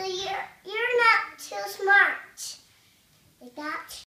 So you're, you're not too smart. You got